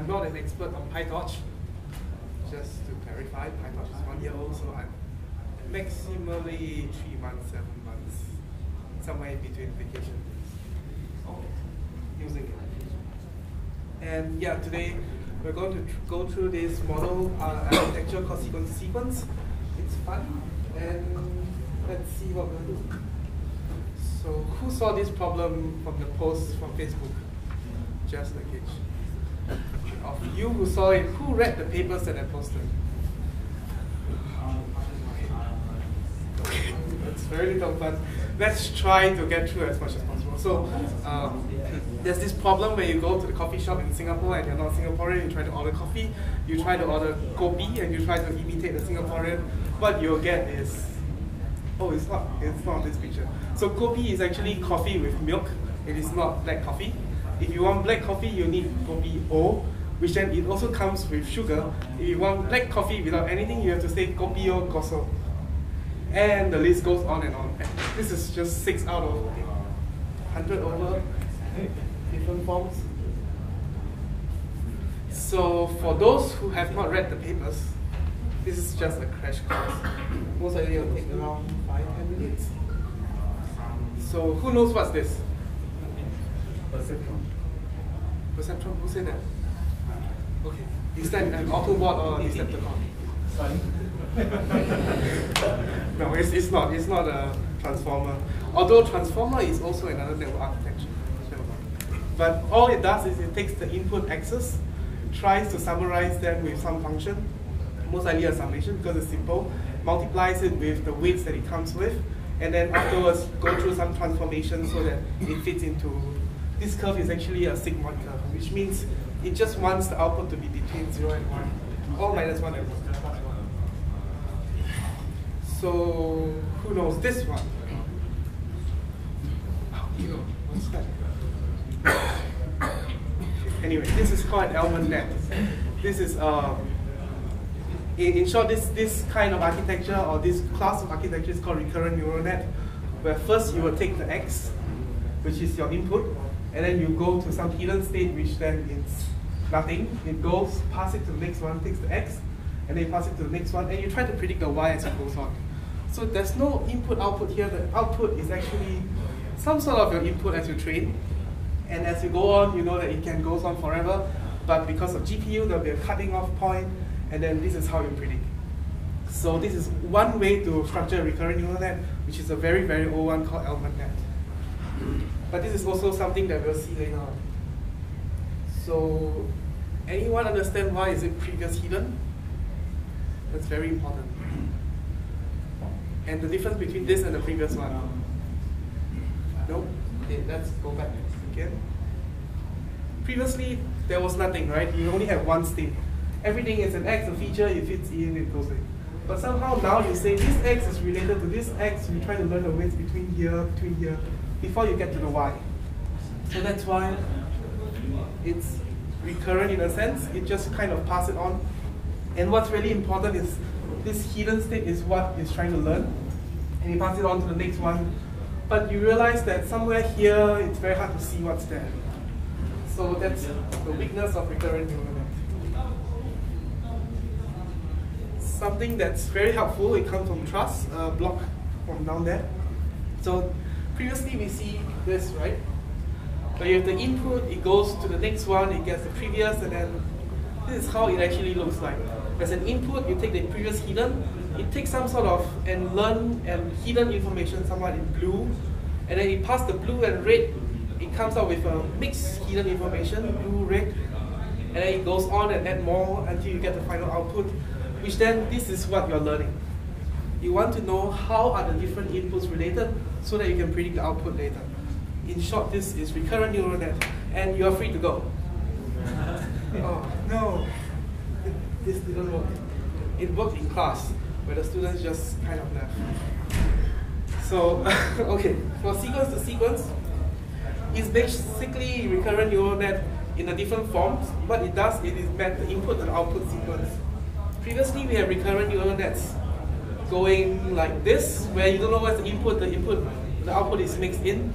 I'm not an expert on PyTorch. Just to clarify, PyTorch is one year old, so I'm maximally three months, seven months, somewhere in between vacation days, using it. And yeah, today we're going to go through this model uh, architecture called sequence sequence. It's fun, and let's see what we'll do. So who saw this problem from the post from Facebook? Just like it. Of you who saw it, who read the papers that I posted? That's very little, but let's try to get through as much as possible. So um, there's this problem where you go to the coffee shop in Singapore and you're not Singaporean, you try to order coffee, you try to order kopi and you try to imitate the Singaporean. What you'll get is, oh, it's not, it's not this picture. So kopi is actually coffee with milk. It is not black coffee. If you want black coffee, you need kopi O, which then it also comes with sugar. If you want black coffee without anything, you have to say kopi O kosong. And the list goes on and on. This is just six out of 100 over different forms. So for those who have not read the papers, this is just a crash course. Most likely it will take around 5 10 minutes. So who knows what's this? Perceptron. Perceptron, who said that? That an Autobot or a Decepticon? Sorry? no, it's, it's not. It's not a transformer. Although transformer is also another network architecture. But all it does is it takes the input axis, tries to summarize them with some function, most likely a summation because it's simple, multiplies it with the weights that it comes with, and then afterwards go through some transformation so that it fits into, this curve is actually a sigmoid curve, which means it just wants the output to be between 0 and 1, or minus 1 and 1. So who knows this one? What's that? anyway, this is called Elman net. This is, uh, in, in short, this, this kind of architecture or this class of architecture is called recurrent neural net, where first you will take the x, which is your input, and then you go to some hidden state, which then is nothing. It goes, pass it to the next one, takes the x, and then you pass it to the next one, and you try to predict the y as it goes on. So there's no input-output here. The output is actually some sort of your input as you train, and as you go on, you know that it can go on forever. But because of GPU, there'll be a cutting off point, and then this is how you predict. So this is one way to structure a recurrent neural net, which is a very, very old one called net. But this is also something that we'll see later on. So anyone understand why is it previous hidden? That's very important. And the difference between this and the previous one? No? Okay, let's go back again. Previously, there was nothing, right? You only have one state. Everything is an x, a feature, it fits in, it goes in. But somehow now you say this x is related to this x, you try to learn the weights between here, between here, before you get to the y. So that's why it's recurrent in a sense, it just kind of pass it on. And what's really important is this hidden state is what it's trying to learn, and you pass it on to the next one but you realize that somewhere here, it's very hard to see what's there. So that's the weakness of recurrent neural net. Something that's very helpful, it comes from trust, block from down there. So previously we see this, right? So you have the input, it goes to the next one, it gets the previous, and then this is how it actually looks like. As an input, you take the previous hidden, it takes some sort of and learn and hidden information somewhat in blue, and then it pass the blue and red, it comes out with a mixed hidden information, blue, red, and then it goes on and add more until you get the final output, which then this is what you're learning. You want to know how are the different inputs related so that you can predict the output later. In short, this is recurrent neural net, and you are free to go. oh, no, this didn't work. It worked in class where the students just kind of left. So, okay, for sequence to sequence, it's basically recurrent neural net in a different forms. What it does, it is map the input and output sequence. Previously, we have recurrent neural nets going like this, where you don't know what's the input, the input, the output is mixed in.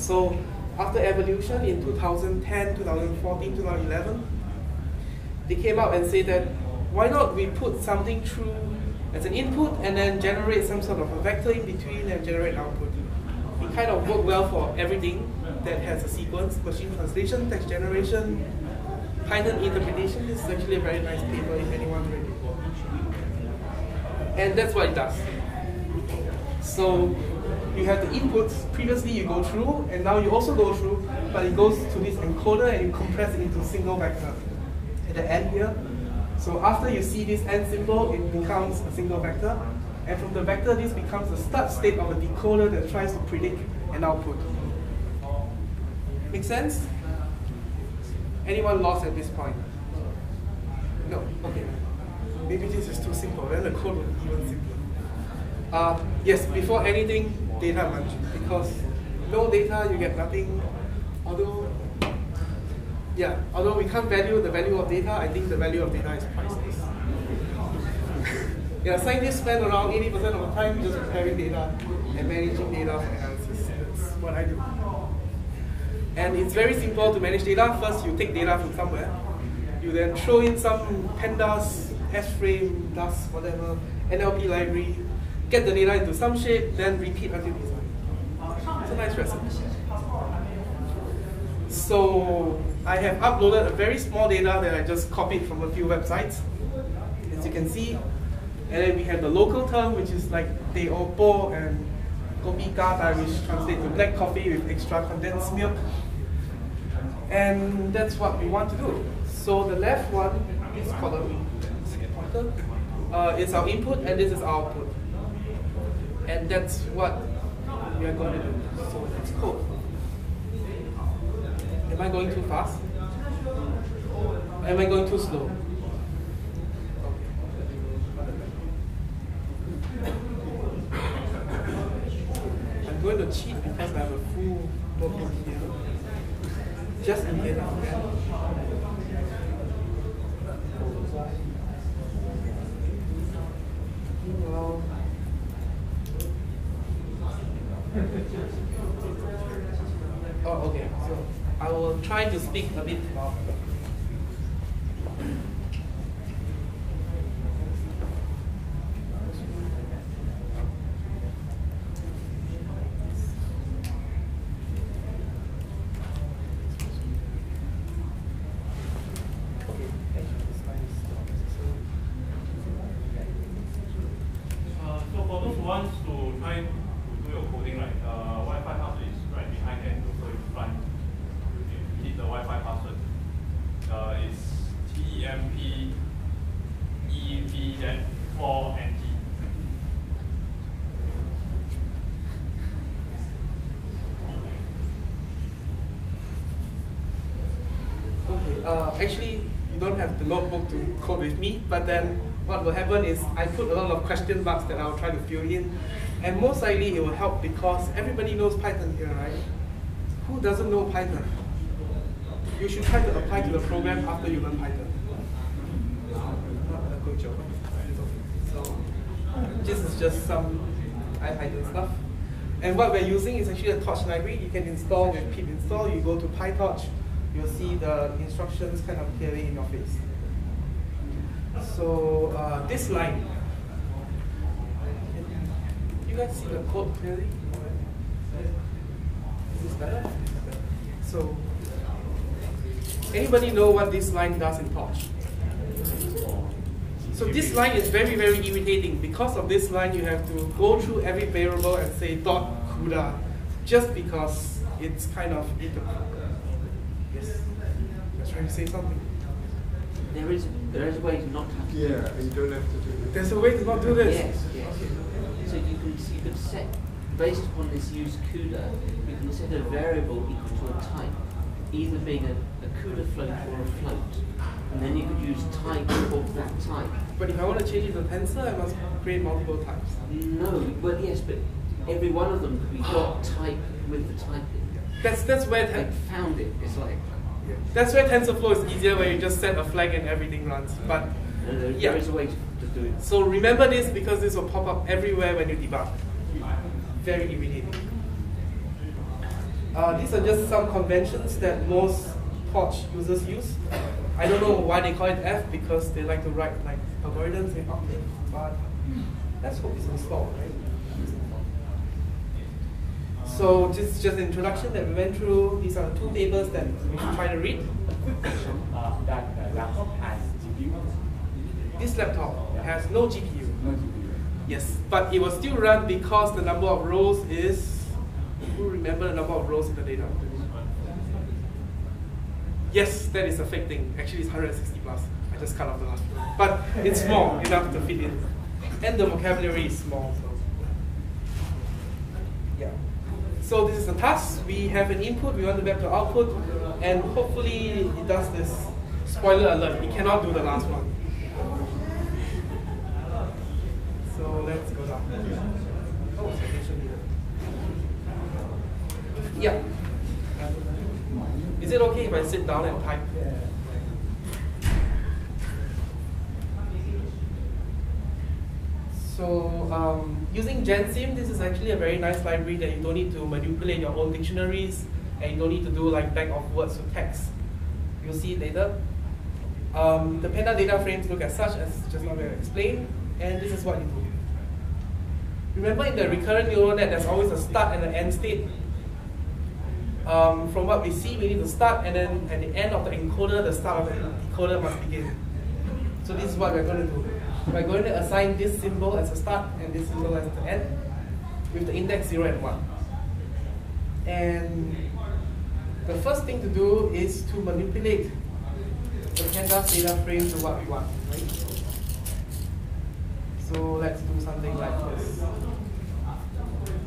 So after evolution in 2010, 2014, 2011, they came out and said that why not we put something through as an input and then generate some sort of a vector in between and generate output. It kind of worked well for everything that has a sequence, machine translation, text generation, Python interpretation. This is actually a very nice paper if anyone read it. And that's what it does. So you have the inputs, previously you go through, and now you also go through, but it goes to this encoder and you compress it into a single vector at the end here. So after you see this end symbol, it becomes a single vector. And from the vector, this becomes the start state of a decoder that tries to predict an output. Make sense? Anyone lost at this point? No? Okay. Maybe this is too simple, then the code will be even simpler. Uh, yes, before anything, data munch. Because no data, you get nothing. Although, yeah, although we can't value the value of data, I think the value of data is priceless. yeah, scientists spend around 80% of the time just preparing data and managing data for analysis. That's what I do. And it's very simple to manage data. First, you take data from somewhere. You then throw in some pandas, S-frame, Dask, whatever, NLP library, get the data into some shape, then repeat until design. It's a nice recipe. So I have uploaded a very small data that I just copied from a few websites, as you can see. And then we have the local term, which is like te opo and kopi kata, which translates to black coffee with extra condensed milk. And that's what we want to do. So the left one is column uh, is our input and this is our output. And that's what we are going to do. So let's code. Am I going too fast? Am I going too slow? I'm going to cheat because I have a full notebook here. Just in case. Well, oh, okay. So I will try to speak a bit about. Okay, actually, this slide is stopped, so- Uh, so for those who wants to try to do your coding, right, uh, Wi-Fi password is right behind and also in front. You hit the Wi-Fi password. Uh, it's TEMP EV then 4 NT. Okay, uh, actually, you don't have the notebook to code with me, but then what will happen is I put a lot of question marks that I'll try to fill in, and most likely it will help because everybody knows Python here, right? Who doesn't know Python? You should try to apply to the program after you learn Python. Not a good job. So, this is just some IPython stuff. And what we're using is actually a torch library. You can install with pip install. You go to PyTorch, you'll see the instructions kind of clearly in your face. So uh, this line, you guys see the code clearly? Is this better? So, anybody know what this line does in Torch? So this line is very, very irritating. Because of this line, you have to go through every variable and say dot CUDA, just because it's kind of. Yes, you're trying to say something. There is there is a way to not have to. do Yeah, this. you don't have to do it. There's a way to not do this. Yes, yes. So you can you can set based upon this use CUDA, you can set a variable equal to a type, either being a, a CUDA float or a float, and then you could use type of that type. But if I want to change it to tensor, I must create multiple types. No, well yes, but every one of them could be dot type with the type. in. That's that's where They ten, found it. It's like that's where TensorFlow is easier, where you just set a flag and everything runs. But Yeah. there is a way to, to do it. so remember this because this will pop up everywhere when you debug. Very irritating. Uh, these are just some conventions that most Torch users use. I don't know why they call it F because they like to write like algorithms in Octave, but let's hope it's installed, right? So just just introduction that we went through. These are the two tables that we should try to read. Quick question, uh, that laptop has GPU? This laptop has no GPU. No GPU. Yes, but it will still run because the number of rows is. Who remember the number of rows in the data? Yes, that is a fake thing. Actually, it's 160 plus. I just cut off the last one. But it's small enough to fit in. And the vocabulary is small. So. Yeah. So this is the task. We have an input, we want to map the output, and hopefully it does this. Spoiler alert, it cannot do the last one. So let's go down. Oh. Yeah. Is it okay if I sit down and type? So um, using Gensim, this is actually a very nice library that you don't need to manipulate your own dictionaries and you don't need to do like bag of words to text. You'll see it later. Um, the Panda data frames look as such as just now we explained, and this is what you do. Remember in the recurrent neural net, there's always a start and an end state. Um, from what we see, we need to start, and then at the end of the encoder, the start of the decoder must begin. So this is what we're going to do. We're going to assign this symbol as a start and this symbol as the end, with the index 0 and 1. And the first thing to do is to manipulate the pandas data frame to what we want, right? So let's do something like this.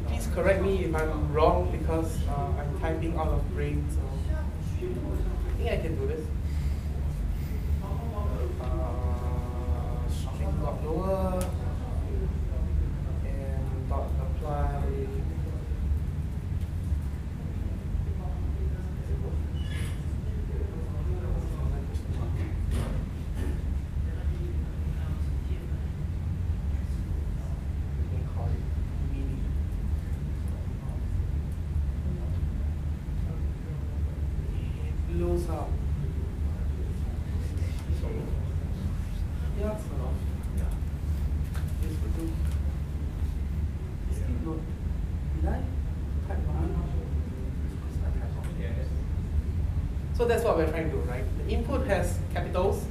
Please correct me if I'm wrong because uh, I'm typing out of brain, so I think I can do this. Uh, string dot lower and dot apply. We can call it mini. It blows up. Yeah, sort of. Yeah. This will do. Still not. Did I type wrong? So that's what we're trying to do, right? The input has capitals.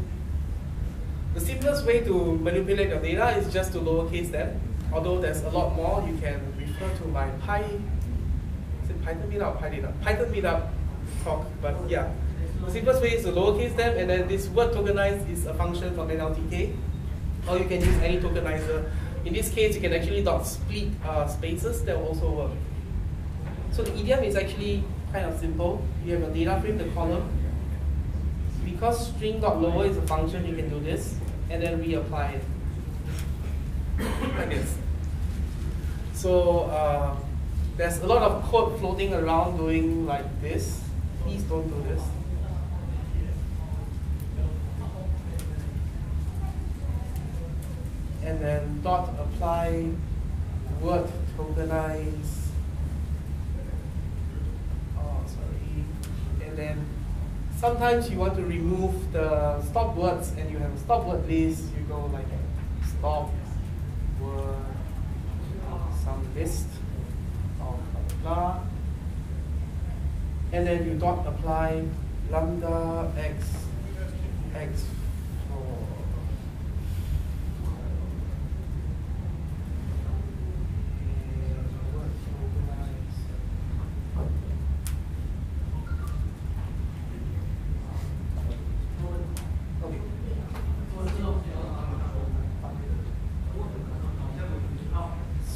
The simplest way to manipulate your data is just to lowercase them. Although there's a lot more, you can refer to my Py, is it Python meetup or PyData? Python meetup talk, but yeah. The simplest way is to lowercase them, and then this word tokenize is a function from NLTK. Or you can use any tokenizer. In this case, you can actually dot split uh, spaces, that will also work. So the idiom is actually kind of simple. You have a data frame, the column. Because string.lower is a function, you can do this, and then reapply it. like. So uh, there's a lot of code floating around doing like this. Please don't do this. And then dot apply word tokenize. Oh, sorry. And then sometimes you want to remove the stop words and you have a stop word list. You go like stop word some list blah, blah, blah. And then you dot apply lambda x x for and word tokenize. Okay.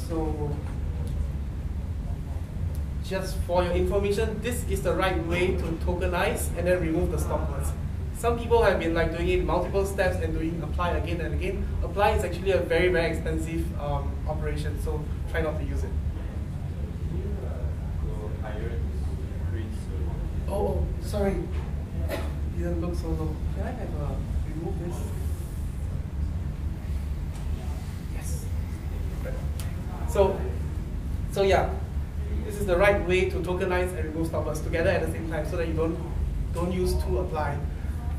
So, just for your information, this is the right way to tokenize and then remove the stop words. Some people have been like doing it multiple steps and doing apply again and again. Apply is actually a very very expensive um, operation, so try not to use it. Oh, oh, sorry, didn't look so low. Can I have a remove this? Yes. So, so yeah, the right way to tokenize and remove stoppers together at the same time, so that you don't don't use to apply.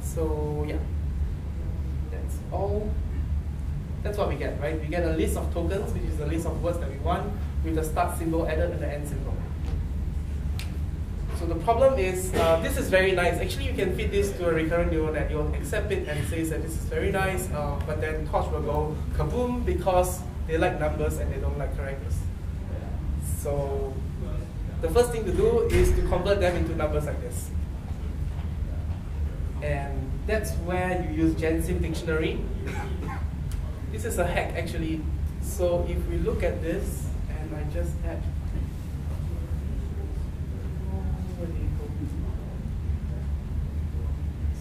So yeah, that's all. That's what we get, right? We get a list of tokens, which is a list of words that we want, with the start symbol added and the end symbol. So the problem is, uh, this is very nice. Actually, you can feed this to a recurrent neural net. You'll accept it and says that this is very nice, uh, but then Torch will go kaboom because they like numbers and they don't like characters. So the first thing to do is to convert them into numbers like this. And that's where you use Gensim dictionary. this is a hack actually. So if we look at this, and I just add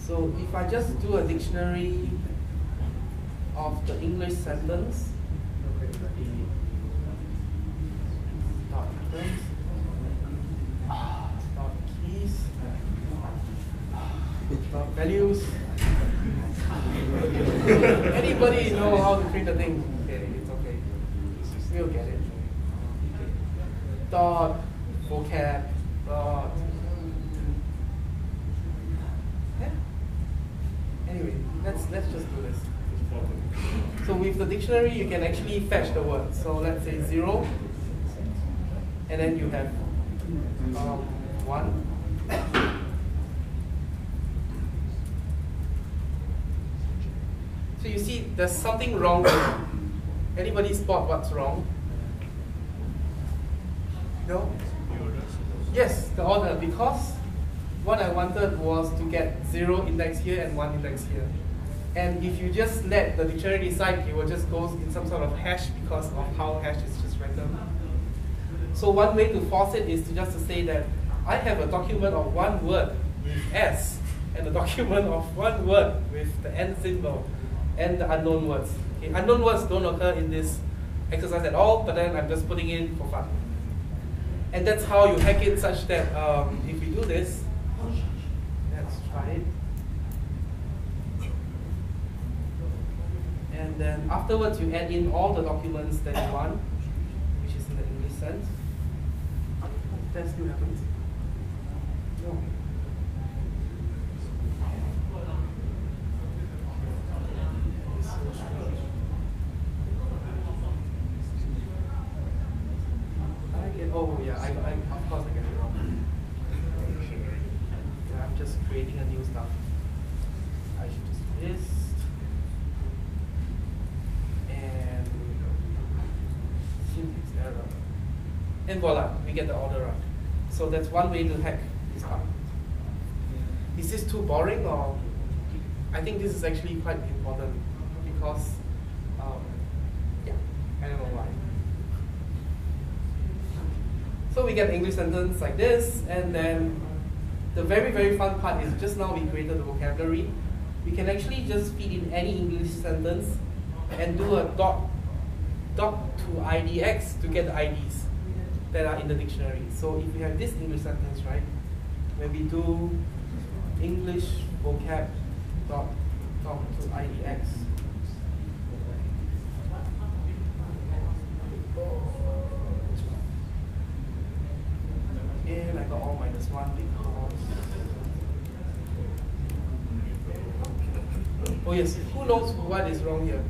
So if I just do a dictionary of the English sentence, dot items, dot keys, dot values. Anybody know how to print the thing? Okay, it's okay. We'll get it. Okay. Dot vocab dot yeah. Anyway, let's let's just do this. So with the dictionary, you can actually fetch the word. So let's say zero, and then you have um, one. So you see, there's something wrong. Anybody spot what's wrong? No. Yes, the order because what I wanted was to get zero index here and one index here. And if you just let the dictionary decide, it will just go in some sort of hash because of how hash is just random. So one way to force it is to just to say that I have a document of one word with S and a document of one word with the N symbol and the unknown words. Okay, unknown words don't occur in this exercise at all, but then I'm just putting in for fun. And that's how you hack it such that um, if you do this, let's try it. And then afterwards you add in all the documents that you want, which is in the English sense. That still happens. No. It's so strange. I get, oh yeah, I, I, of course I get it wrong. Yeah, I'm just creating a new stuff. I should just do this. And syntax error. And voila, we get the order right. So that's one way to hack this part. Is this too boring or? I think this is actually quite important because, um, yeah, I don't know why. So we get English sentence like this, and then the very, very fun part is just now we created the vocabulary. We can actually just feed in any English sentence and do a dot, dot to IDX to get the IDs that are in the dictionary. So if we have this English sentence, right, when we do English vocab dot, dot to IDX, and I got all minus one because. Oh yes, who knows what is wrong here?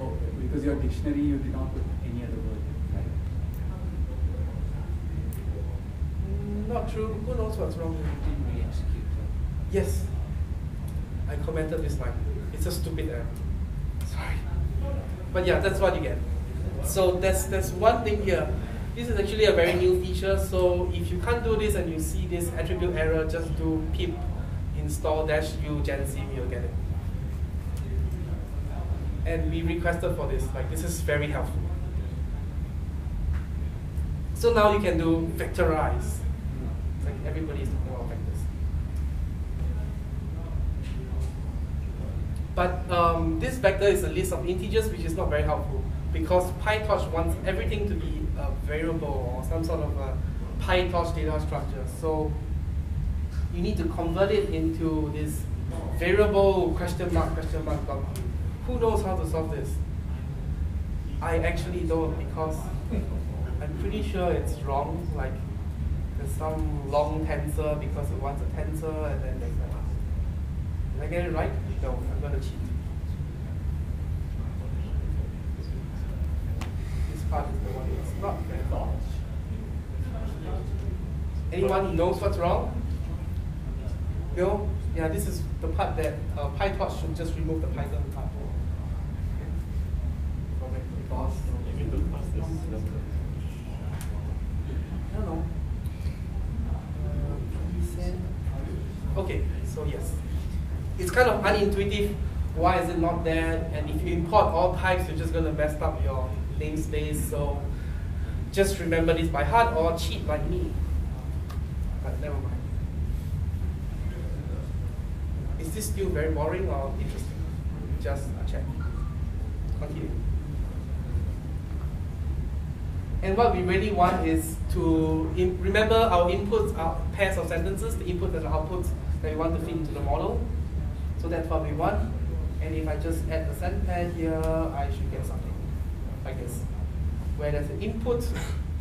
Oh, because your dictionary you did not put any other word, right? Mm, Not true. Who knows what's wrong here? Didn't re-execute them. Yes, I commented this line. It's a stupid error. Sorry. But yeah, that's what you get. So that's there's one thing here. This is actually a very new feature. So if you can't do this and you see this attribute error, just do pip install dash u gensim, you'll get it. And we requested for this. Like this is very helpful. So now you can do vectorize. Like everybody's talking about vectors. But um, this vector is a list of integers, which is not very helpful because PyTorch wants everything to be a variable or some sort of a PyTorch data structure. So you need to convert it into this variable question mark question mark dot. Who knows how to solve this? I actually don't because I'm pretty sure it's wrong. Like there's some long tensor because it wants a tensor and then there's a I get it right? No, I'm gonna cheat. This part is the one that's not very wrong. Anyone knows what's wrong? No? Yeah, this is the part that uh, PyTorch should just remove the Python part. I don't know. Uh, Okay, so yes. It's kind of unintuitive. Why is it not there? And if you import all types, you're just going to mess up your namespace. So just remember this by heart or cheat like me. But never mind. Is this still very boring or interesting? Just check. Continue. And what we really want is to remember our inputs are pairs of sentences, the input and the outputs that we want to fit into the model. So that's what we want. And if I just add the send pair here, I should get something like this. Where there's an input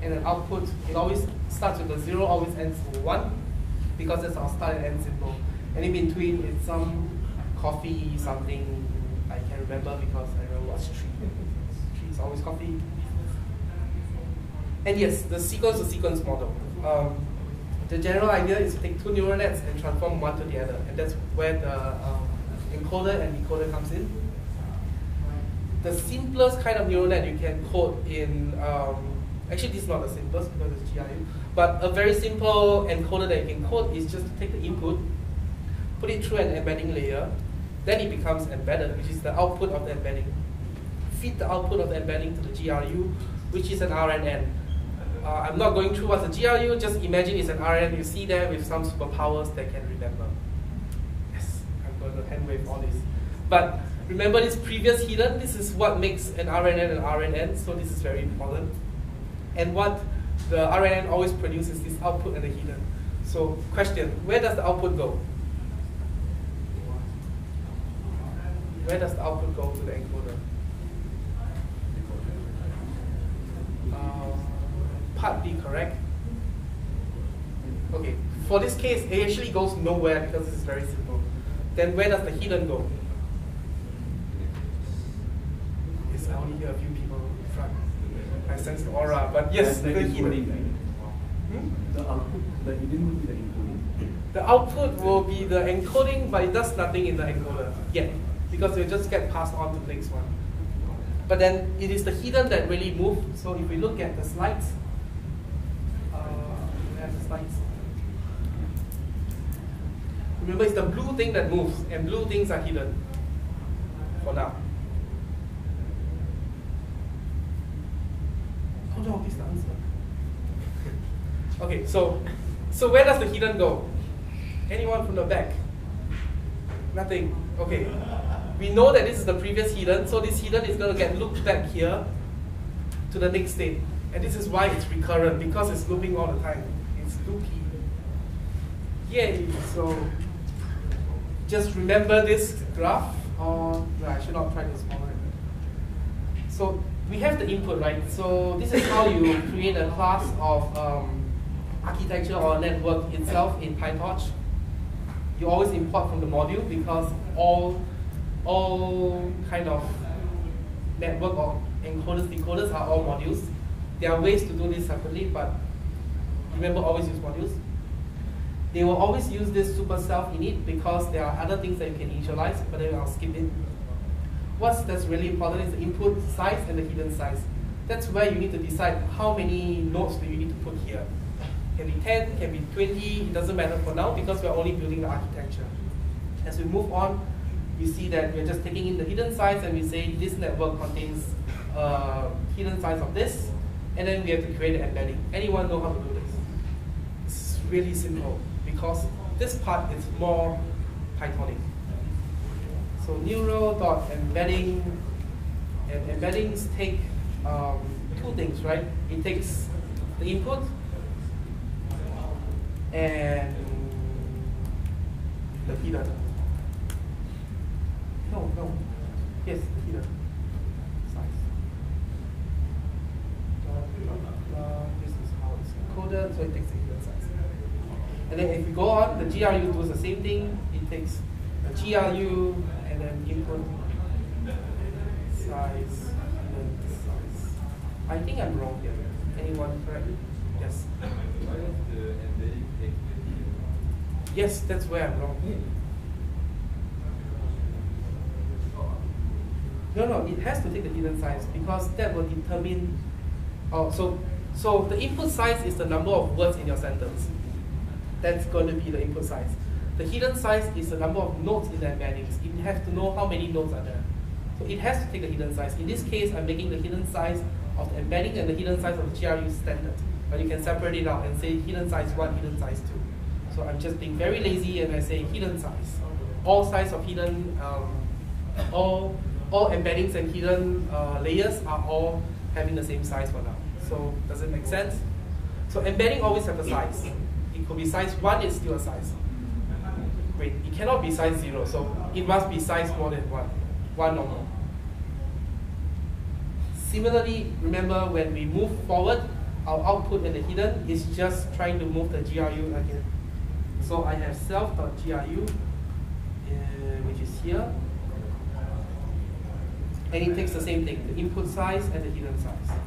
and an output, it always starts with a zero, always ends with one, because that's our start and end symbol. And in between, it's some coffee, something I can't remember because I remember what's tree. Is always coffee. And yes, the sequence to sequence model. Um, the general idea is to take two neural nets and transform one to the other, and that's where the um, encoder and decoder comes in. The simplest kind of neural net you can code in, um, actually this is not the simplest because it's GRU, but a very simple encoder that you can code is just to take the input, put it through an embedding layer, then it becomes embedded, which is the output of the embedding. Feed the output of the embedding to the GRU, which is an RNN. Uh, I'm not going through what's a GRU, just imagine it's an RNN you see there with some superpowers that can remember. Yes, I'm going to hand wave all this. But remember this previous hidden, this is what makes an RNN an RNN, so this is very important. And what the RNN always produces is output and the hidden. So question, where does the output go? Where does the output go to the encoder? Uh, partly correct. Okay, for this case, it actually goes nowhere because it's very simple. Then where does the hidden go? Yes, I only hear a few people in front. I sense the aura, but yes, the the hidden. Hmm? The output, the hidden will be the encoding. The output will be the encoding, but it does nothing in the encoder yet, because it will just get passed on to the next one. But then it is the hidden that really move. So if we look at the slides, uh, we have the Remember, it's the blue thing that moves, and blue things are hidden for now. No, this is the answer. okay, so so where does the hidden go? Anyone from the back? Nothing. Okay. We know that this is the previous hidden, so this hidden is going to get looped back here to the next state. And this is why it's recurrent, because it's looping all the time. Loopy. Yay! So just remember this graph, or no, I should not try to smaller. So we have the input, right? So this is how you create a class of um, architecture or network itself in PyTorch. You always import from the module because all all kind of network or encoders, decoders are all modules. There are ways to do this separately, but remember always use modules. They will always use this super self init because there are other things that you can initialize, but then I'll skip it. What's that's really important is the input size and the hidden size. That's where you need to decide how many nodes do you need to put here. Can be 10, can be 20, it doesn't matter for now because we're only building the architecture. As we move on, we see that we're just taking in the hidden size and we say this network contains uh, hidden size of this, and then we have to create an embedding. Anyone know how to do really simple because this part is more Pythonic. So neural dot embedding, and embeddings take um, two things, right? It takes the input and the hidden. No, no. Yes, the hidden. Size. Blah, blah. This is how it's encoded, so it takes. And then if we go on, the GRU does the same thing. It takes the GRU and then input size. I think I'm wrong here. Anyone correct? Yes. Yes, that's where I'm wrong. No, no, it has to take the hidden size because that will determine. Oh, so so the input size is the number of words in your sentence. That's going to be the input size. The hidden size is the number of nodes in the embeddings. It has to know how many nodes are there. So it has to take the hidden size. In this case, I'm making the hidden size of the embedding and the hidden size of the GRU standard. But you can separate it out and say hidden size 1, hidden size 2. So I'm just being very lazy and I say hidden size. All size of hidden, um, all, all embeddings and hidden uh, layers are all having the same size for now. So does it make sense? So embedding always have a size. It could be size 1, it's still a size. Wait, it cannot be size 0, so it must be size more than 1. 1 or more. Similarly, remember when we move forward, our output and the hidden is just trying to move the GRU again. So I have self.gru, uh, which is here. And it takes the same thing, the input size and the hidden size.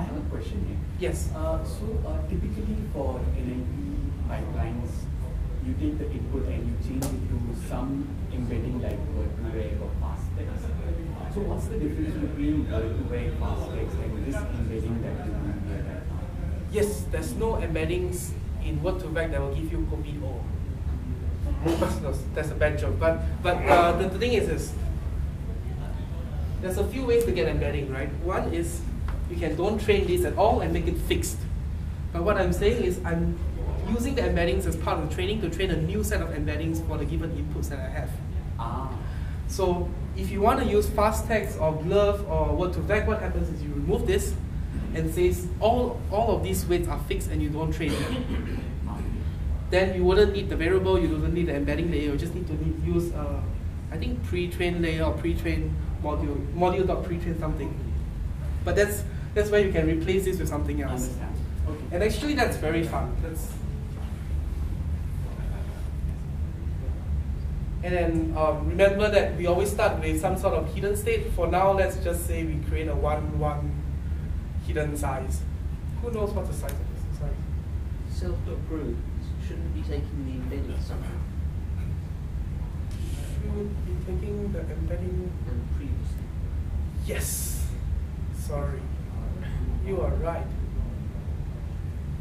I have a question here. Yes. Uh, so uh, typically for NLP pipelines, you take the input and you change it to some embedding like word2vec or fast text. So what's the difference between word2vec, fast text, and this embedding that you do here right now? Yes, there's no embeddings in Word2Vec that will give you kopi O. no, that's a bad joke. But but uh, the, the thing is, is there's a few ways to get embedding, right? One is you can don't train this at all and make it fixed. But what I'm saying is I'm using the embeddings as part of the training to train a new set of embeddings for the given inputs that I have. Ah, So if you want to use fast text or glove or Word2Vec, what happens is you remove this and says all, all of these weights are fixed and you don't train them. then you wouldn't need the variable, you don't need the embedding layer, you just need to need, use, uh, I think pre-train layer or pre-train module, module.pre-train something. But that's, that's where you can replace this with something else. understand. Okay. And actually that's very fun. That's and then um, remember that we always start with some sort of hidden state. For now, let's just say we create a 1, 1 hidden size. Who knows what the size of this is? Sorry. Self.gru shouldn't be taking the embedding somehow Should be taking the embedding. and previously. Yes. Sorry. You are right.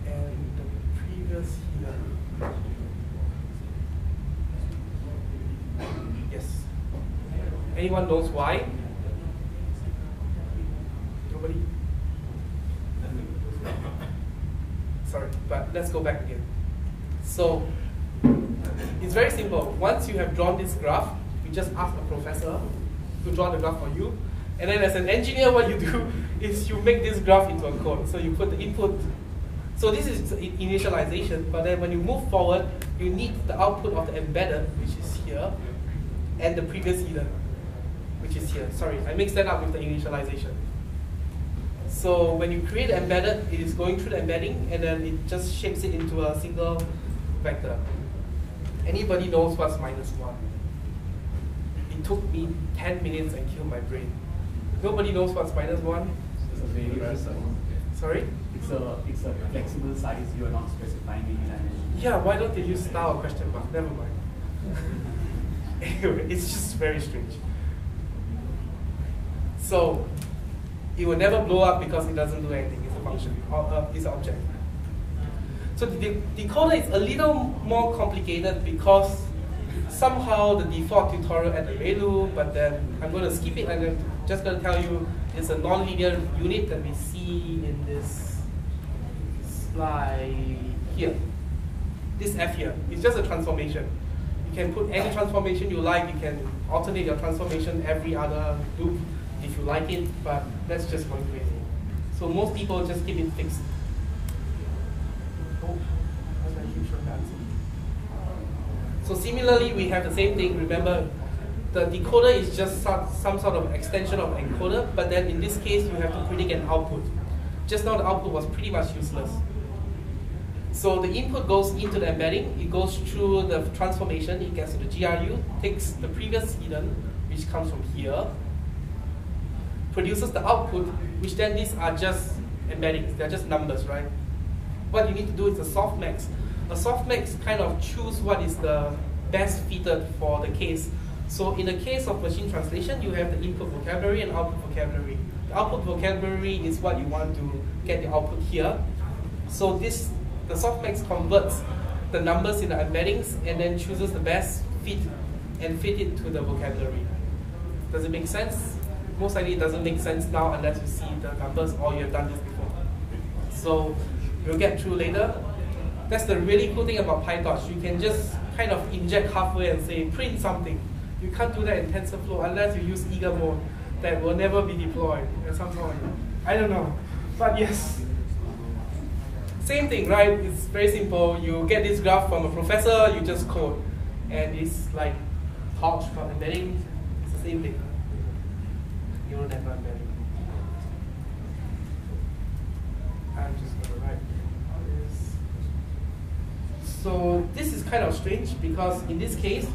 And the previous hidden. Yes. Anyone knows why? Nobody? Sorry, but let's go back again. So, it's very simple. Once you have drawn this graph, you just ask a professor to draw the graph for you. And then as an engineer, what you do is you make this graph into a code. So you put the input. So this is initialization, but then when you move forward, you need the output of the embedded, which is here, and the previous hidden, which is here. Sorry, I mixed that up with the initialization. So when you create embedded, it is going through the embedding, and then it just shapes it into a single vector. Anybody knows what's minus one? It took me 10 minutes and killed my brain. Nobody knows what's minus one? It's. Sorry? It's a it's a flexible size. You are not specifying any dimension. Yeah, why don't they use star question mark? Never mind. anyway, it's just very strange. So, it will never blow up because it doesn't do anything. It's a function, or uh, it's an object. So the de- decoder is a little more complicated because somehow the default tutorial at the ReLU, but then I'm going to skip it and I'm just going to tell you it's a nonlinear unit that we see in this slide here. This F here is just a transformation. You can put any transformation you like. You can alternate your transformation every other loop if you like it, but that's just going crazy. So most people just keep it fixed. Oh? So similarly, we have the same thing. Remember, the decoder is just some, some sort of extension of encoder, but then in this case, you have to predict an output. Just now, the output was pretty much useless. So the input goes into the embedding, it goes through the transformation, it gets to the GRU, takes the previous hidden, which comes from here, produces the output, which then these are just embeddings, they're just numbers, right? What you need to do is a softmax. A softmax kind of choose what is the best fitted for the case. So in the case of machine translation, you have the input vocabulary and output vocabulary. The output vocabulary is what you want to get the output here. So this, the softmax converts the numbers in the embeddings and then chooses the best fit and fit it to the vocabulary. Does it make sense? Most likely it doesn't make sense now unless you see the numbers or you have done this before. So we'll get through later. That's the really cool thing about PyTorch. You can just kind of inject halfway and say print something. You can't do that in TensorFlow unless you use eager mode that will never be deployed at some point. I don't know. But yes. Same thing, right? It's very simple. You get this graph from a professor, you just code. And it's like Torch for embedding. It's the same thing. Neural network embedding. I'm just going to write this. So this is kind of strange because in this case,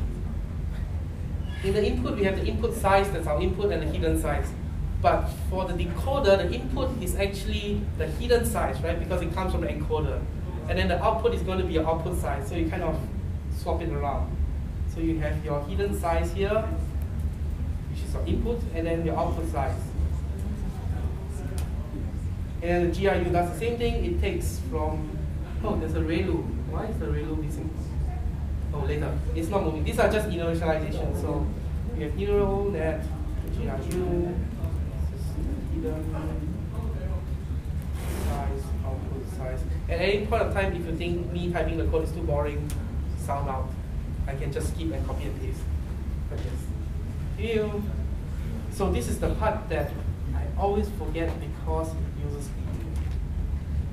in the input, we have the input size, that's our input, and the hidden size. But for the decoder, the input is actually the hidden size, right? Because it comes from the encoder. And then the output is going to be your output size, so you kind of swap it around. So you have your hidden size here, which is your input, and then your output size. And the GRU does the same thing. It takes from, oh, there's a ReLU. Why is the ReLU missing? Oh, later. It's not moving. These are just initialization. So we have neural net, GRU, size, output size. At any point of time, if you think me typing the code is too boring, sound out. I can just skip and copy and paste. But yes. So this is the part that I always forget because it uses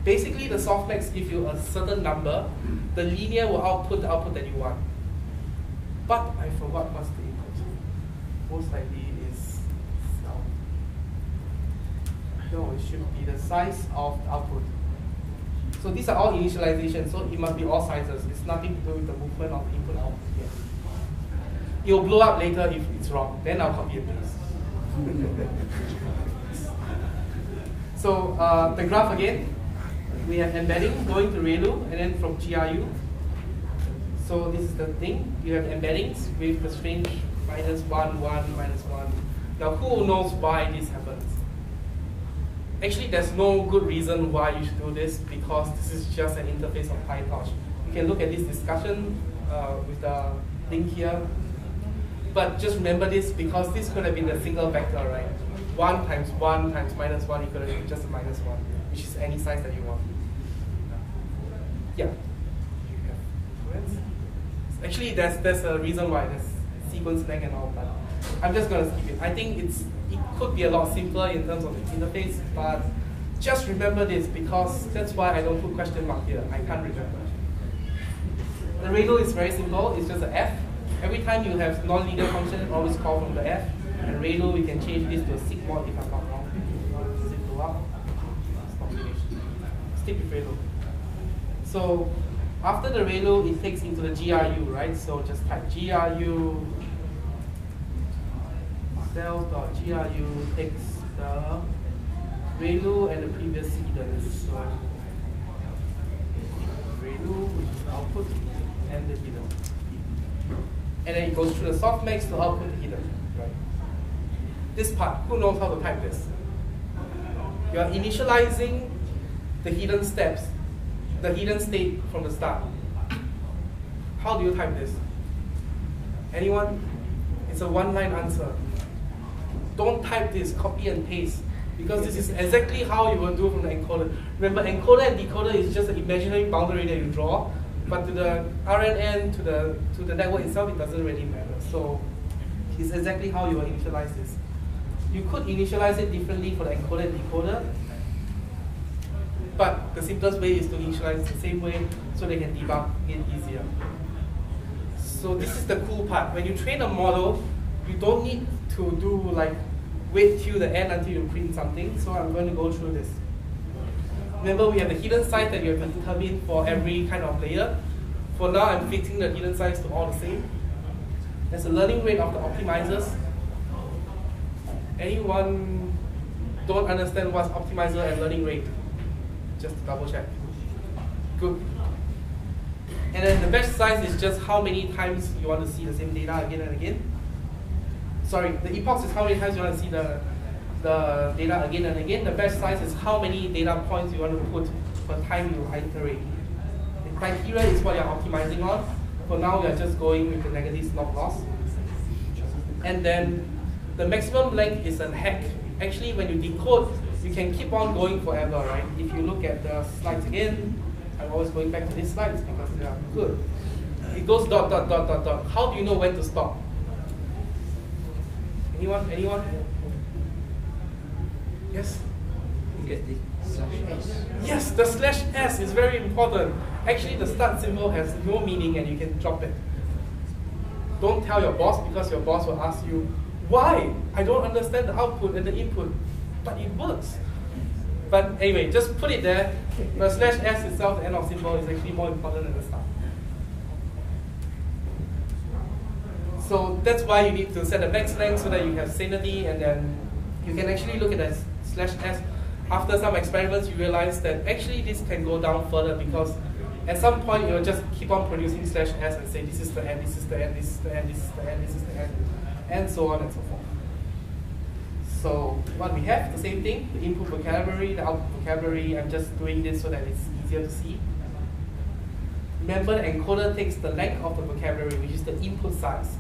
Basically, the softmax gives you a certain number. The linear will output the output that you want. But I forgot what's the input. Most likely is sound. No, it should be the size of the output. So these are all initialization, so it must be all sizes. It's nothing to do with the movement of the input output yet. It will blow up later if it's wrong. Then I'll copy and paste. so uh, the graph again, we have embedding going to ReLU and then from GRU. So this is the thing, you have embeddings with the string minus one, one, minus one. Now who knows why this happens? Actually, there's no good reason why you should do this because this is just an interface of PyTorch. You can look at this discussion uh, with the link here. But just remember this because this could have been a single vector, right? 1 times 1 times minus 1 equal to just a minus 1, which is any size that you. Yeah. Actually, there's, there's a reason why there's sequence length and all, but I'm just going to skip it. I think it's it could be a lot simpler in terms of the interface, but just remember this because that's why I don't put question mark here. I can't remember. The ReLU is very simple. It's just an F. Every time you have non-linear function, always call from the F. And ReLU, we can change this to a sigmoid if I'm not wrong. To up. Stop. Stick with ReLU. So after the ReLU, it takes into the GRU, right? So just type GRU self.gru takes the ReLU and the previous hidden. So ReLU, which is the output, and the hidden. And then it goes through the softmax to output the hidden. Right? This part, who knows how to type this? You are initializing the hidden steps the hidden state from the start. How do you type this? Anyone? It's a one-line answer. Don't type this, copy and paste. Because this is exactly how you will do from the encoder. Remember, encoder and decoder is just an imaginary boundary that you draw, but to the RNN, to the, to the network itself, it doesn't really matter. So it's exactly how you will initialize this. You could initialize it differently for the encoder and decoder, but the simplest way is to initialize the same way so they can debug it easier. So this is the cool part. When you train a model, you don't need to do like wait till the end until you print something. So I'm going to go through this. remember we have the hidden size that you have to determine for every kind of layer. For now, I'm fixing the hidden size to all the same. There's a learning rate of the optimizers. Anyone don't understand what's optimizer and learning rate? Just to double check. Good. And then the batch size is just how many times you want to see the same data again and again. Sorry, the epochs is how many times you want to see the, the data again and again. The batch size is how many data points you want to put per time you iterate. The criteria is what you're optimizing on. For now, we are just going with the negative log loss. And then the maximum length is a hack. Actually, when you decode, you can keep on going forever, right? If you look at the slides again, I'm always going back to these slides because they are good. It goes dot, dot, dot, dot, dot. How do you know when to stop? Anyone? Anyone? Yes? You get the slash s. Yes, the slash s is very important. Actually, the start symbol has no meaning and you can drop it. Don't tell your boss because your boss will ask you, why? I don't understand the output and the input, but it works. But anyway, just put it there. The slash s itself, the end of symbol, is actually more important than the start. So that's why you need to set a max length so that you have sanity and then you can actually look at that slash s. After some experiments, you realize that actually this can go down further because at some point you'll just keep on producing slash s and say this is the end, this is the end, this is the end, this is the end, this is the end, and so on and so forth. So what we have, the same thing, the input vocabulary, the output vocabulary, I'm just doing this so that it's easier to see. Remember the encoder takes the length of the vocabulary, which is the input size,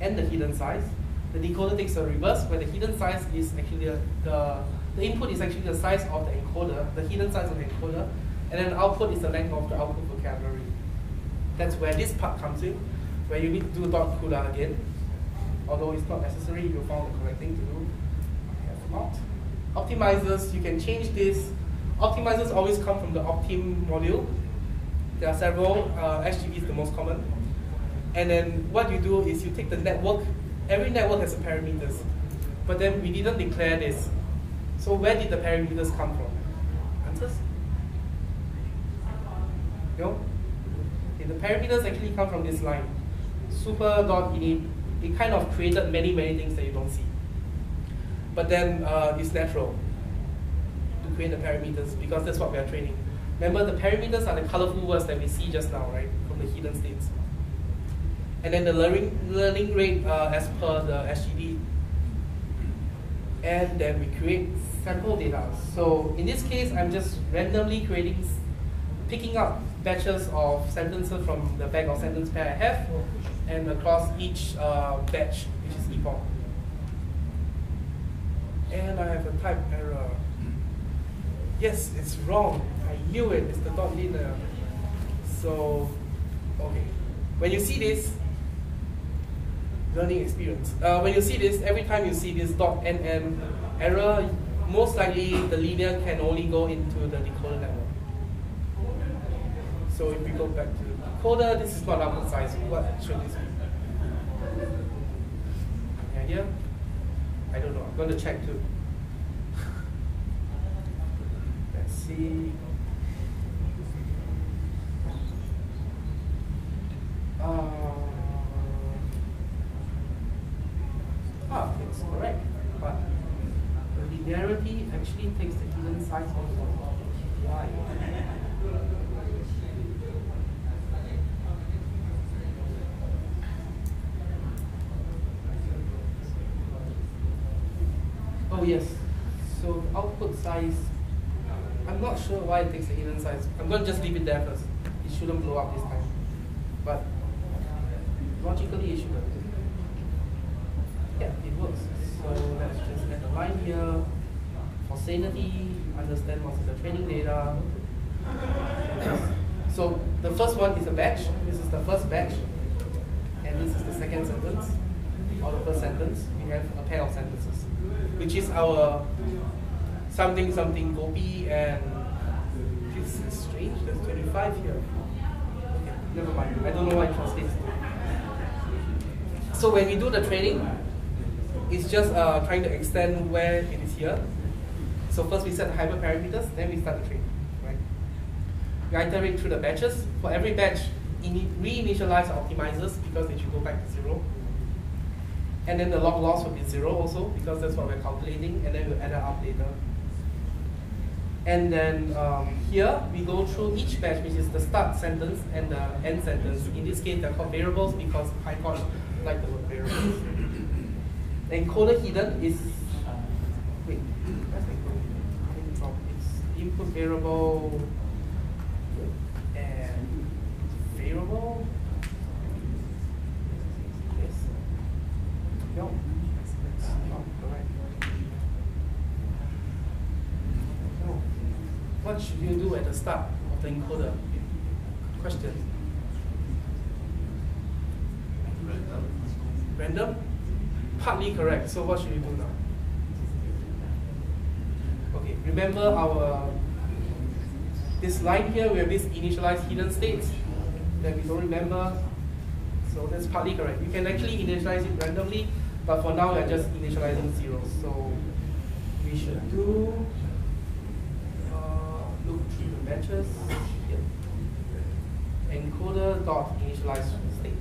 and the hidden size. The decoder takes the reverse, where the hidden size is actually the, the, the input is actually the size of the encoder, the hidden size of the encoder, and then the output is the length of the output vocabulary. That's where this part comes in, where you need to do dot CUDA again. Although it's not necessary, you found the correct thing to do. Not. Optimizers, you can change this. Optimizers always come from the Optim module. There are several, uh, SGD is the most common. And then what you do is you take the network, every network has a parameters, but then we didn't declare this. So where did the parameters come from? Answers? No? Okay, the parameters actually come from this line. super Super.init, it kind of created many, many things that you don't see. But then uh, it's natural to create the parameters because that's what we are training. Remember, the parameters are the colorful words that we see just now, right, from the hidden states. And then the learning, learning rate uh, as per the SGD. And then we create sample data. So in this case, I'm just randomly creating, picking up batches of sentences from the bag of sentence pair I have, and across each uh, batch, which is epoch. And I have a type error. Yes, it's wrong. I knew it. It's the dot linear. So, okay. When you see this, learning experience. Uh, when you see this, every time you see this dot nn error, most likely the linear can only go into the decoder level. So if we go back to the decoder, this is not output size. What should this be? Any idea? I don't know. I'm going to check too. Let's see. Uh, ah, it's correct. But the linearity actually takes the hidden size also. Why? Oh yes. So output size, I'm not sure why it takes the hidden size. I'm going to just leave it there first. It shouldn't blow up this time. But logically it shouldn't. Yeah, it works. So let's just add a line here. For sanity, understand what's in the training data. So the first one is a batch. This is the first batch. And this is the second sentence. Or the first sentence. We have a pair of sentences. Which is our something something kopi and this is strange. There's 25 here. Okay, never mind. I don't know why it translates. So when we do the training, it's just uh, trying to extend where it is here. So first we set the hyperparameters, then we start the training. Right? we iterate through the batches. For every batch, reinitialize optimizers because they should go back to zero. And then the log loss will be zero also because that's what we're calculating, and then we'll add it up later. And then um, here we go through each batch, which is the start sentence and the end sentence. In this case, they're called variables because PyTorch like the word variables. encoder hidden is wait, where's encoder from? It's input variable and variable. Yes. No, that's not correct. No. What should you do at the start of the encoder? Question. Random? Partly correct. So what should you do now? Okay, remember our this line here, we have this initialized hidden states that we don't remember. So that's partly correct. You can actually initialize it randomly, but for now we're just initializing zeros. So we should do uh, look through the matches. Encoder dot initialize state.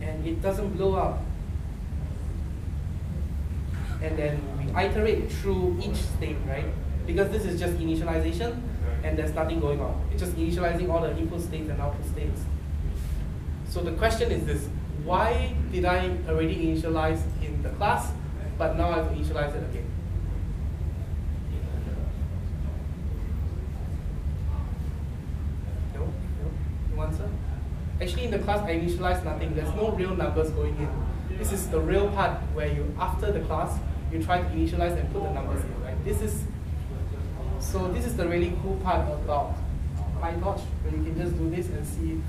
And it doesn't blow up. And then we iterate through each state, right? Because this is just initialization and there's nothing going on. It's just initializing all the input states and output states. So the question is this, why did I already initialize in the class, but now I have to initialize it again? No? No? No answer? Actually in the class I initialize nothing, there's no real numbers going in. This is the real part where you, after the class, you try to initialize and put the numbers in, right? This is, so this is the really cool part about PyTorch, where you can just do this and see,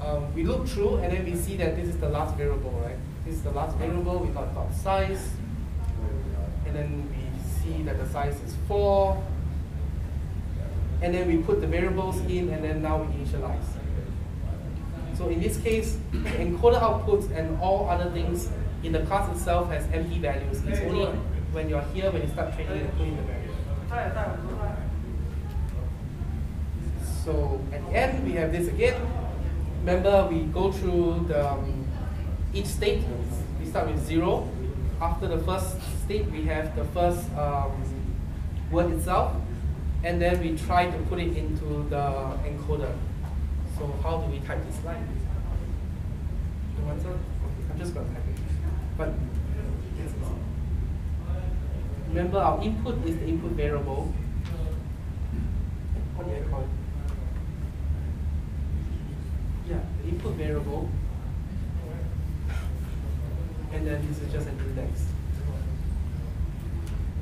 um, we look through and then we see that this is the last variable, right? This is the last variable, we got about size, and then we see that the size is four, and then we put the variables in and then now we initialize. So in this case, encoder outputs and all other things in the class itself has empty values. It's only when you're here, when you start training, you put in the values. So at the end, we have this again. Remember, we go through the, um, each state. We start with zero. After the first state, we have the first um, word itself. And then we try to put it into the encoder. So how do we type this line? No answer? I'm just going to type it. But remember our input is the input variable. What do I call it? Yeah, the input variable. And then this is just an index.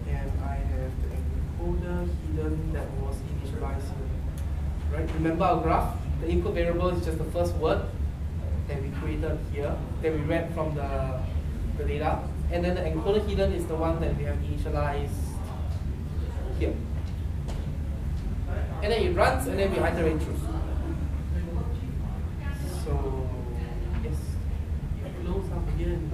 And I have the encoder hidden that was initialized here. Right? Remember our graph? The input variable is just the first word that we created here, that we read from the, the data. And then the encoder hidden is the one that we have initialized here. And then it runs and then we iterate through. So, yes, it close up again.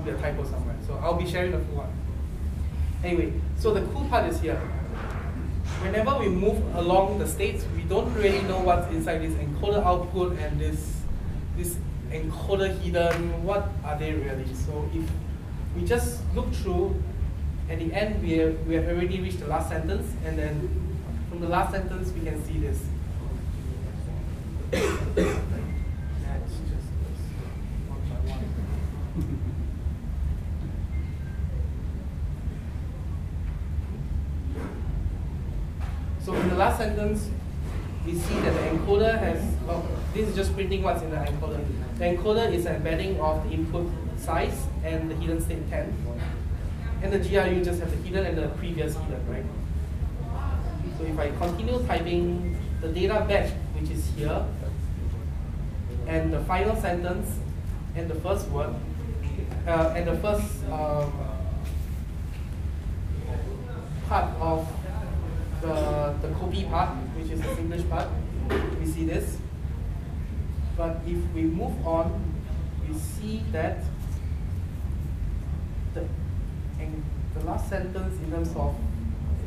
Must be a typo somewhere. So I'll be sharing the full one. Anyway, so the cool part is here. Whenever we move along the states, we don't really know what's inside this encoder output and this this encoder hidden. What are they really? So if we just look through, at the end we have, we have already reached the last sentence, and then from the last sentence we can see this. That's just this, one by one. So in the last sentence, we see that the encoder has, well, this is just printing what's in the encoder. The encoder is embedding of the input size and the hidden state 10. And the GRU just has the hidden and the previous hidden, right? So if I continue typing the data batch, which is here, and the final sentence, and the first word, uh, and the first um, part of the, the copy part, which is the English part, we see this. But if we move on, we see that the, and the last sentence in terms of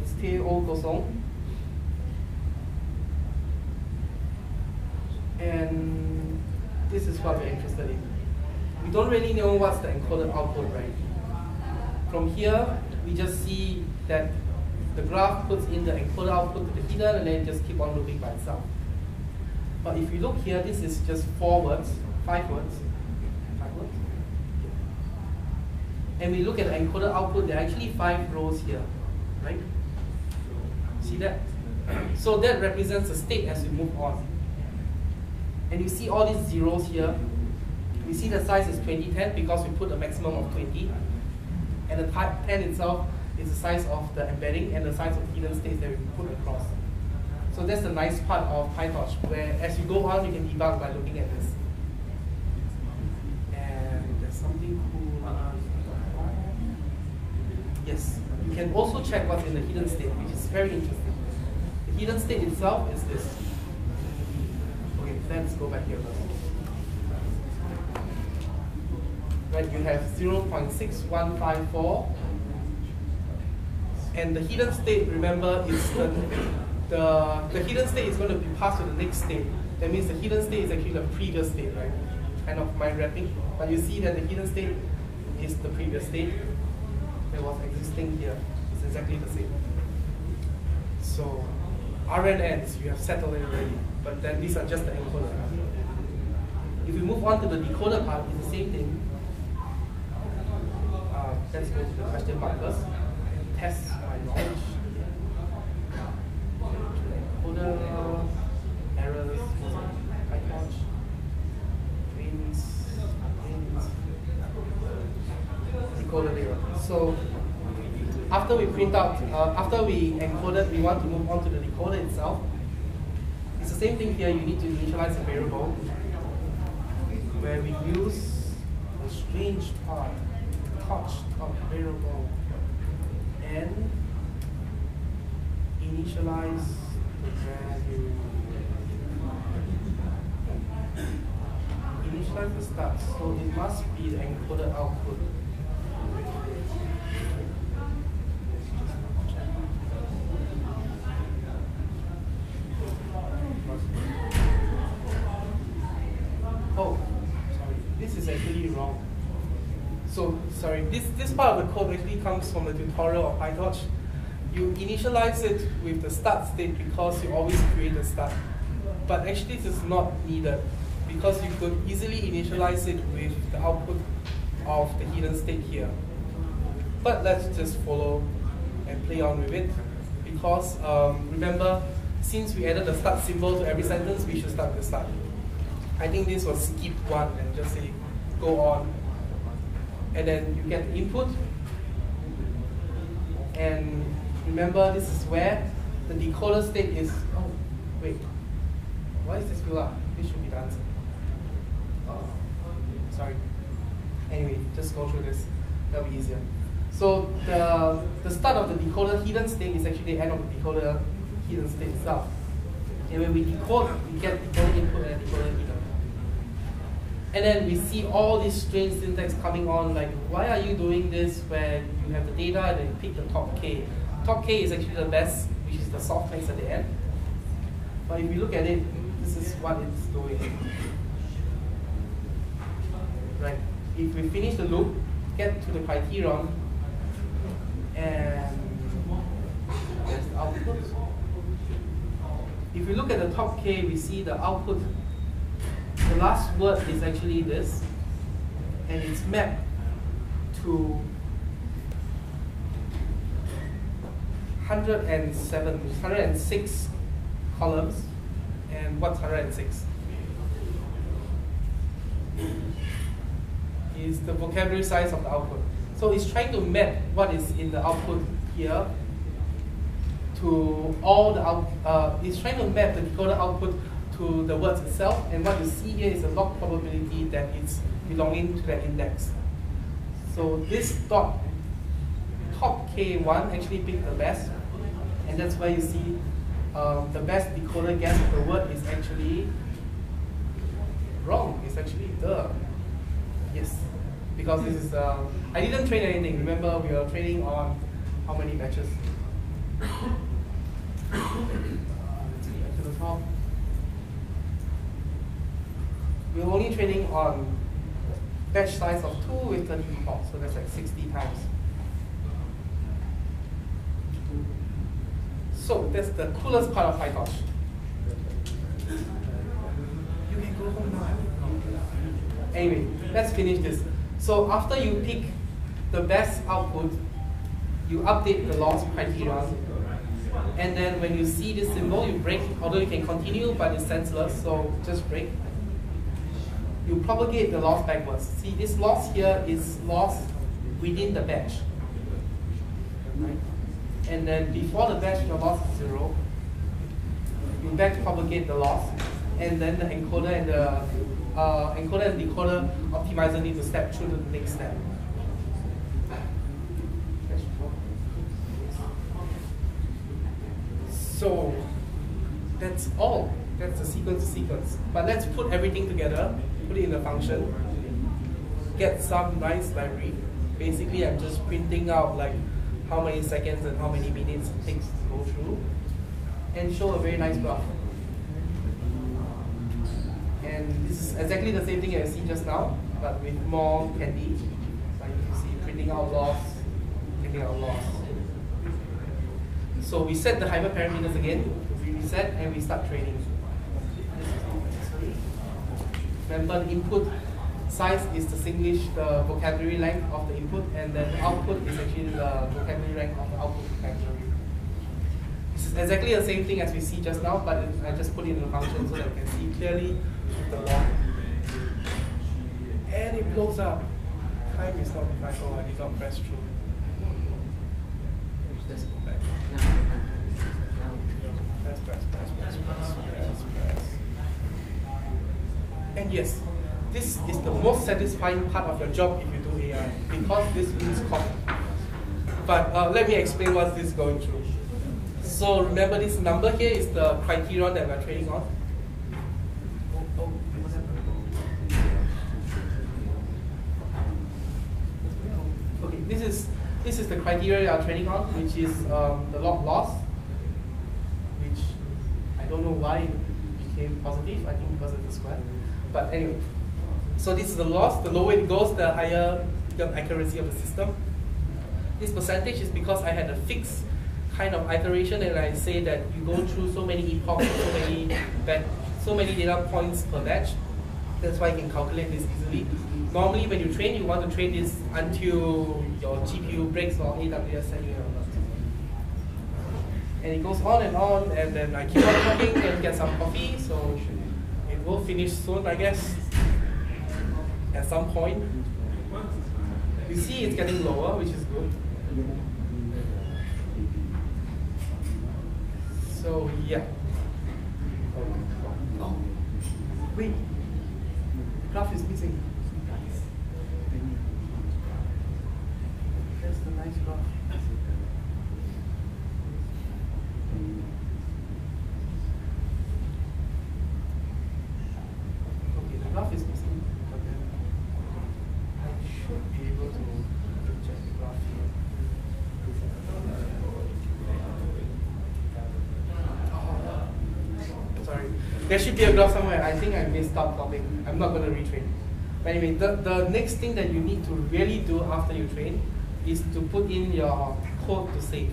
STO kosong, and this is what we're interested in. We don't really know what's the encoded output, right? From here, we just see that the graph puts in the encoder output to the hidden and then just keep on looping by itself. But if you look here, this is just four words, five words, five words. And we look at the encoder output, there are actually five rows here, right? See that? So that represents the state as we move on. And you see all these zeros here. We see the size is 2010 because we put a maximum of 20. And the type 10 itself is the size of the embedding and the size of hidden states that we put across. So that's the nice part of PyTorch, where as you go on, you can debug by looking at this. And there's something cool. Uh, yes, you can also check what's in the hidden state, which is very interesting. The hidden state itself is this. Okay, let's go back here first. Right, you have 0.6154 and the hidden state, remember, is the, the, the hidden state is going to be passed to the next state. That means the hidden state is actually the previous state, right? Kind of mind wrapping. But you see that the hidden state is the previous state that was existing here. It's exactly the same. So RNNs, you have settled it already. But then these are just the encoder. If we move on to the decoder part, it's the same thing. Uh, let's go to the question mark first. Test my knowledge. Errors. So after we print out, uh, after we encoded, we want to move on to the decoder itself. It's the same thing here. You need to initialize a variable where we use a strange part, touch of variable, and initialize the. Initialize the start, so it must be the encoded output. Oh, sorry. This is actually wrong. So sorry, this, this part of the code actually comes from the tutorial of PyTorch. You initialize it with the start state because you always create a start. But actually this is not needed because you could easily initialize it with the output of the hidden state here. But let's just follow and play on with it because um, remember, since we added the start symbol to every sentence, we should start the start. I think this was skip one and just say go on. And then you get the input. And remember this is where the decoder state is oh wait, why is this fill up? This should be the answer. Oh, sorry. Anyway, just go through this. That'll be easier. So the the start of the decoder hidden state is actually the end of the decoder hidden state itself. And when we decode, we get decoder input and decoder hidden. And then we see all these strange syntax coming on, like why are you doing this when you have the data and then you pick the top k? Top k is actually the best, which is the softmax at the end. But if you look at it, this is what it's doing. Right. If we finish the loop, get to the criterion, and there's the output. If we look at the top k, we see the output the last word is actually this, and it's mapped to 107, 106 columns. And what's 106? Is the vocabulary size of the output. So it's trying to map what is in the output here to all the out, uh, it's trying to map the decoder output to the words itself, and what you see here is a log probability that it's belonging to that index. So this dot top K1 actually picked the best, and that's why you see um, the best decoder guess of the word is actually wrong. It's actually the. Yes, because this is, uh, I didn't train anything. Remember, we are training on how many batches? we're only training on batch size of 2 with 30 epochs, so that's like 60 times. So that's the coolest part of PyTorch. You can go home now. Anyway, let's finish this. So after you pick the best output, you update the loss criterion, and then when you see this symbol, you break, although you can continue, but it's senseless, so just break you propagate the loss backwards. See, this loss here is loss within the batch. Right? And then before the batch, your loss is zero. You back propagate the loss, and then the encoder and the uh, encoder and decoder optimizer need to step through to the next step. So that's all. That's the sequence to sequence. But let's put everything together put it in a function, get some nice library. Basically, I'm just printing out like how many seconds and how many minutes it takes to go through, and show a very nice graph. And this is exactly the same thing you see just now, but with more candy. Like you see, printing out loss, printing out loss. So we set the hyperparameters again, we reset, and we start training. Remember, the input size is the distinguish the vocabulary length of the input, and then the output is actually the vocabulary length of the output vocabulary. This is exactly the same thing as we see just now, but I just put it in a function so that you can see clearly the log. And it blows up. Time is not vital, I did not press through. Let's go back. Press, press, press, press, press, press, press. And yes, this is the most satisfying part of your job if you do AI because this means copy. But uh, let me explain what this is going through. So remember this number here is the criterion that we're training on. Okay, this is this is the criteria we are training on, which is um, the log loss, which I don't know why it became positive. I think because of the square. But anyway, so this is the loss. The lower it goes, the higher the accuracy of the system. This percentage is because I had a fixed kind of iteration and I say that you go through so many epochs, so many so many data points per batch. That's why you can calculate this easily. Normally when you train, you want to train this until your GPU breaks or AWS send you And it goes on and on, and then I keep on talking and get some coffee, so it will finish soon, I guess, at some point. You see it's getting lower, which is good. So yeah. Oh, wait, the graph is missing. Nice. That's the nice graph. Okay, the graph is missing. There should be a graph somewhere. I think I missed out something. I'm not going to retrain. But anyway, the, the next thing that you need to really do after you train is to put in your code to save.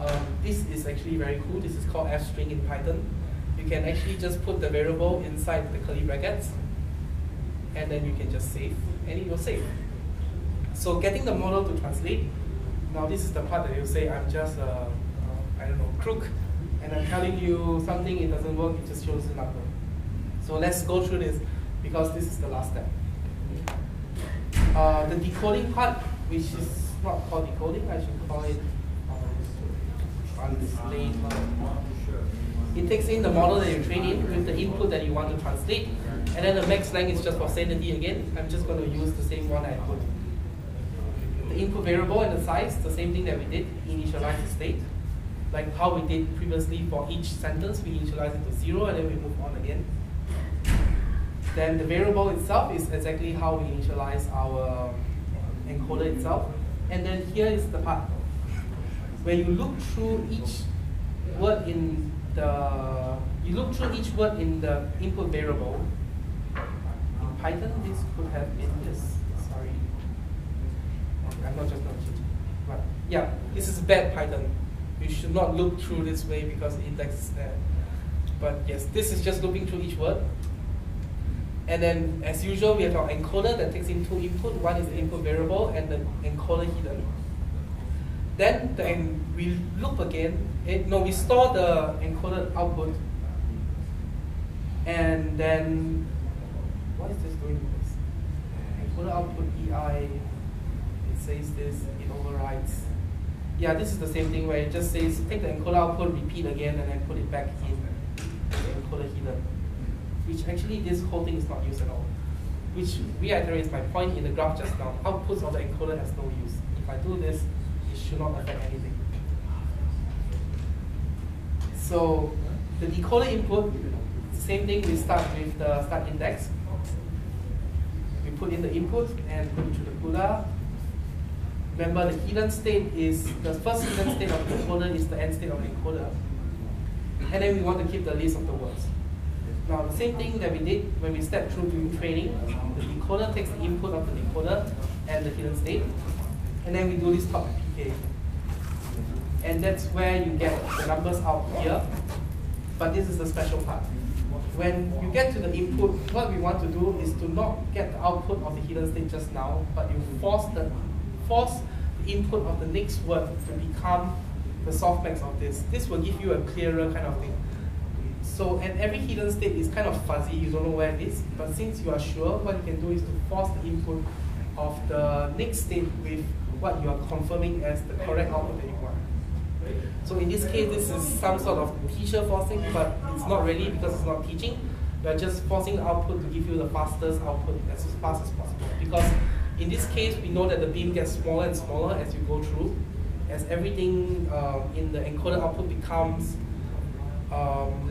Um, this is actually very cool. This is called fstring in Python. You can actually just put the variable inside the curly brackets, and then you can just save, and it will save. So getting the model to translate, now this is the part that you say, I'm just, a, I don't know, crook, and I'm telling you something, it doesn't work, it just shows the number. So let's go through this, because this is the last step. Uh, the decoding part, which is not called decoding, I should call it translator. It takes in the model that you train in with the input that you want to translate, and then the max length is just for sanity again. I'm just going to use the same one I put. The input variable and the size, the same thing that we did, initialize the state. Like how we did previously for each sentence, we initialize it to zero and then we move on again. Then the variable itself is exactly how we initialize our um, encoder itself. And then here is the part where you look through each word in the you look through each word in the input variable. In Python, this could have been this. Sorry, I'm not just not cheating. But yeah, this is bad Python. You should not look through this way because the index is there. But yes, this is just looking through each word. And then, as usual, we have our encoder that takes in two input. One is the input variable and the encoder hidden. Then the we loop again. It, no, we store the encoded output. And then, what is this doing this? Encoder output EI, it says this, it overrides. Yeah, this is the same thing where it just says take the encoder output, repeat again, and then put it back in the encoder hidden. Which actually this whole thing is not used at all. Which reiterates my point in the graph just now. Outputs of the encoder has no use. If I do this, it should not affect anything. So the decoder input, same thing, we start with the start index. We put in the input and put it to the CUDA. Remember the hidden state is, the first hidden state of the encoder is the end state of the encoder. And then we want to keep the list of the words. Now the same thing that we did when we stepped through during training, the decoder takes the input of the decoder and the hidden state. And then we do this top PK. And that's where you get the numbers out here. But this is the special part. When you get to the input, what we want to do is to not get the output of the hidden state just now, but you force the force the input of the next word to become the softmax of this. This will give you a clearer kind of thing. So, and every hidden state is kind of fuzzy, you don't know where it is, but since you are sure, what you can do is to force the input of the next state with what you are confirming as the correct output that you want. So in this case, this is some sort of teacher forcing, but it's not really because it's not teaching. You're just forcing the output to give you the fastest output as fast as possible. Because in this case, we know that the beam gets smaller and smaller as you go through, as everything um, in the encoder output becomes um,